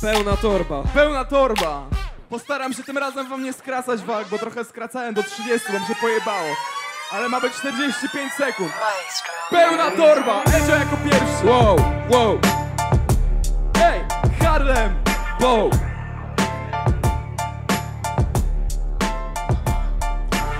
Pełna torba. Pełna torba. Postaram się tym razem wam nie skracać walk, bo trochę skracałem do 30, bo mi się pojebało. Ale ma być 45 sekund. Pełna torba! Ezio jako pierwszy. Wow, wow, Ej, Harlem! wow.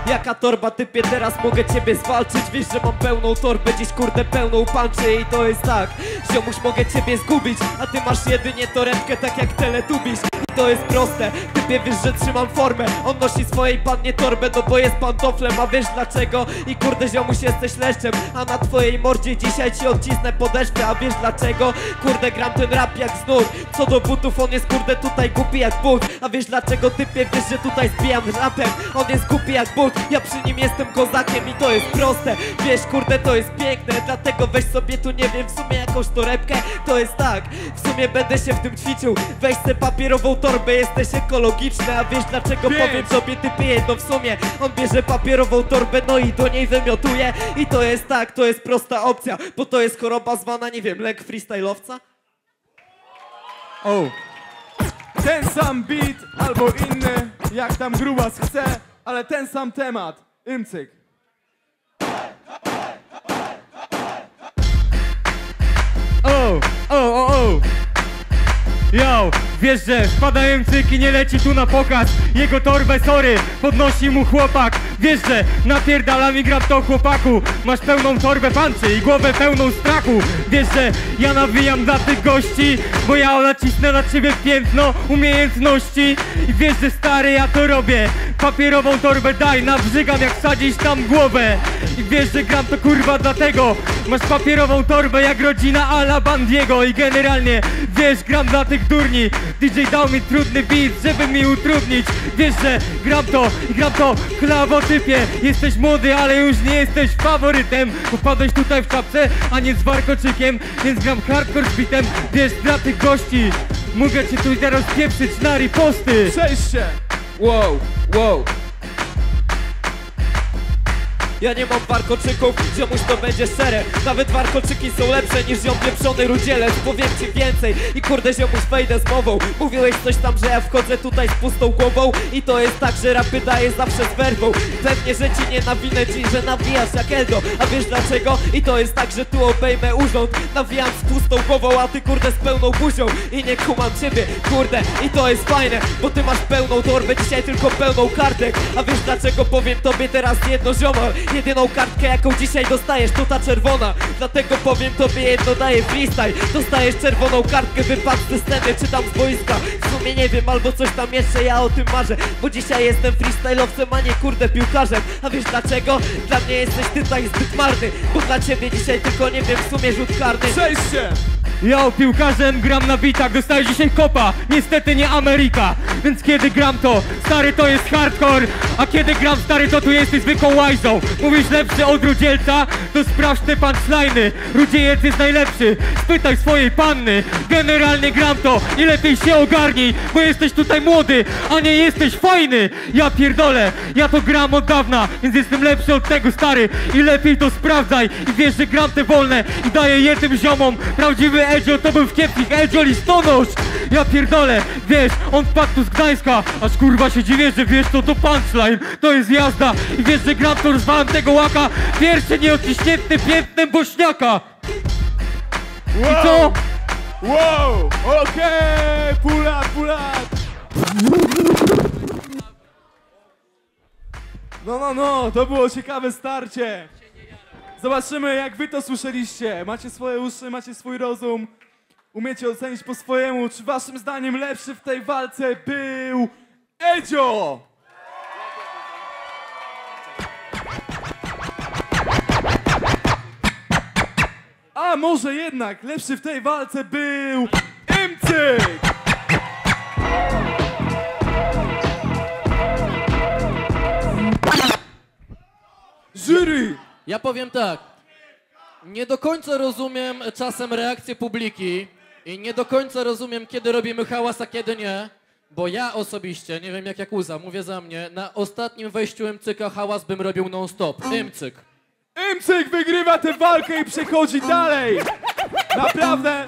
Jaka torba typie, teraz mogę ciebie zwalczyć? Wiesz, że mam pełną torbę, dziś kurde pełną panczy I to jest tak, ziomuś mogę ciebie zgubić A ty masz jedynie torebkę tak jak teletubisz to jest proste, typie wiesz, że trzymam formę. On nosi swojej pannie torbę, no bo jest pantoflem. A wiesz dlaczego? I kurde ziomuś jesteś leszczem. A na twojej mordzie dzisiaj ci odcisnę podeszwę. A wiesz dlaczego? Kurde gram ten rap jak znur Co do butów, on jest kurde tutaj głupi jak but. A wiesz dlaczego typie, wiesz, że tutaj zbijam rapem? On jest głupi jak but, ja przy nim jestem kozakiem I to jest proste, wiesz kurde to jest piękne. Dlatego weź sobie tu nie wiem w sumie jakąś torebkę. To jest tak, w sumie będę się w tym ćwiczył. Weź se papierową torbę, jesteś ekologiczny A wiesz dlaczego Pięć. powiem sobie typie jedno w sumie On bierze papierową torbę, no i do niej wymiotuje I to jest tak, to jest prosta opcja Bo to jest choroba zwana, nie wiem, lek freestyle'owca? O. Ten sam beat albo inny, jak tam grubas chce, ale ten sam temat. Ymcyk. O, o, o, o! Yo, wiesz, że wpadający i nie leci tu na pokaz. Jego torbę, sorry, podnosi mu chłopak. Wiesz, że napierdala mi gram to chłopaku. Masz pełną torbę panczy i głowę pełną strachu. Wiesz, że ja nawijam dla tych gości Bo ja nacisnę na ciebie piętno umiejętności. I wiesz, że stary, ja to robię. Papierową torbę daj, nawrzygam jak wsadzisz tam głowę. I wiesz, że gram to kurwa dlatego. Masz papierową torbę jak rodzina Ala Bandiego. I generalnie, wiesz, gram dla tych durni DJ dał mi trudny beat, żeby mi utrudnić. Wiesz, że gram to i gram to klawotypie Jesteś młody, ale już nie jesteś faworytem. Bo wpadłeś tutaj w czapce, a nie z warkoczykiem Więc gram hardcore z beatem, wiesz, dla tych gości Mogę cię tu teraz pieprzyć na riposty. Się! Wow, wow ja nie mam warkoczyków, ziomuś to będzie szczere Nawet warkoczyki są lepsze niż ziom pieprzony rudzielec. Powiem ci więcej i kurde ziomuś wejdę z mową. Mówiłeś coś tam, że ja wchodzę tutaj z pustą głową. I to jest tak, że rapy daję zawsze z werwą Pewnie, że ci nie nawinę ci, że nawijasz jak Eldo. A wiesz dlaczego? I to jest tak, że tu obejmę urząd. Nawijam z pustą głową, a ty kurde z pełną buzią. I nie kumam ciebie, kurde I to jest fajne, bo ty masz pełną torbę Dzisiaj tylko pełną kartek. A wiesz dlaczego? Powiem tobie teraz jedno ziomo Jedyną kartkę jaką dzisiaj dostajesz to ta czerwona. Dlatego powiem tobie jedno daję freestyle. Dostajesz czerwoną kartkę, wypad z sceny czy tam z boiska. W sumie nie wiem, albo coś tam jeszcze, ja o tym marzę. Bo dzisiaj jestem freestyle'owcem, a nie kurde piłkarzem. A wiesz dlaczego? Dla mnie jesteś ty tutaj zbyt marny. Bo dla ciebie dzisiaj tylko nie wiem, w sumie rzut karny. Cześć się! Ja piłkarzem gram na bitach, dostaję dzisiaj kopa. Niestety nie Ameryka Więc kiedy gram to, stary to jest hardcore. A kiedy gram stary to tu jesteś zwykłą łajzą. Mówisz lepszy od Rudzielca? To sprawdź te punchline'y. Rudzielec jest najlepszy. Spytaj swojej panny. Generalnie gram to i lepiej się ogarnij Bo jesteś tutaj młody, a nie jesteś fajny. Ja pierdolę, ja to gram od dawna Więc jestem lepszy od tego stary. I lepiej to sprawdzaj I wiesz, że gram te wolne. I daję je tym ziomom Prawdziwy Edzio to był w kiepskich Edzio listonosz Ja pierdolę, wiesz, on wpadł tu z Gdańska Aż kurwa się dziwię, że wiesz to to punchline To jest jazda I wiesz, że gram to rozwalam tego łaka Pierwszy nieodciśnięty piętnem bośniaka! I co? Wow! Okej! Pula, pula! No, no, no, to było ciekawe starcie. Zobaczymy, jak wy to słyszeliście. Macie swoje uszy, macie swój rozum. Umiecie ocenić po swojemu, czy waszym zdaniem lepszy w tej walce był Edzio! A może jednak lepszy w tej walce był Imcyk! Jury! Ja powiem tak. Nie do końca rozumiem czasem reakcję publiki i nie do końca rozumiem, kiedy robimy hałas, a kiedy nie. Bo ja osobiście, nie wiem jak Jakuza, mówię za mnie, na ostatnim wejściu Mcyka hałas bym robił non-stop. Mcyk. Imcyk wygrywa tę walkę i przechodzi dalej! Naprawdę